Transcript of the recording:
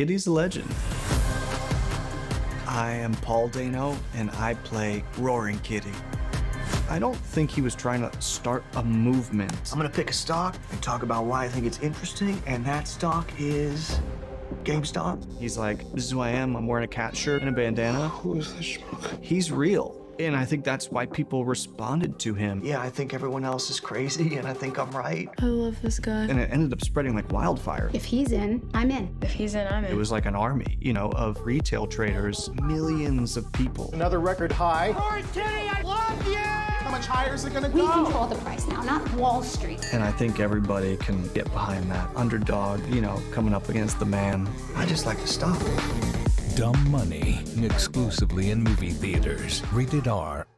Kitty's a legend. I am Paul Dano, and I play Roaring Kitty. I don't think he was trying to start a movement. I'm gonna pick a stock and talk about why I think it's interesting, and that stock is GameStop. He's like, this is who I am. I'm wearing a cat shirt and a bandana. Who is this schmuck? He's real. And I think that's why people responded to him. Yeah, I think everyone else is crazy, and I think I'm right. I love this guy. And it ended up spreading like wildfire. If he's in, I'm in. If he's in, I'm in. It was like an army, you know, of retail traders, millions of people. Another record high. Roaring Kitty, I love you! How much higher is it gonna We go? control the price now, not Wall Street. And I think everybody can get behind that underdog, you know, coming up against the man. I just like the stock. Dumb Money, exclusively in movie theaters. Rated R,